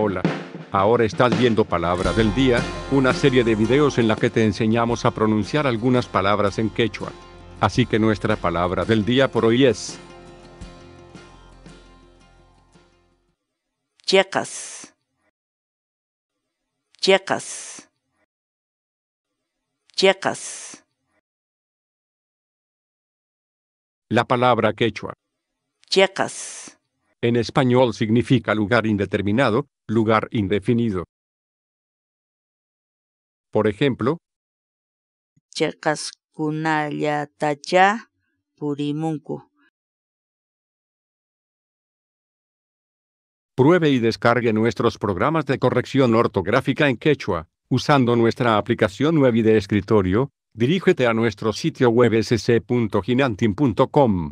Hola. Ahora estás viendo Palabra del Día, una serie de videos en la que te enseñamos a pronunciar algunas palabras en quechua. Así que nuestra palabra del día por hoy es Checas. Checas. Checas. la palabra quechua. Checas. En español significa lugar indeterminado, lugar indefinido. Por ejemplo, purimunku. pruebe y descargue nuestros programas de corrección ortográfica en quechua, usando nuestra aplicación web y de escritorio, dirígete a nuestro sitio web sc.ginantin.com.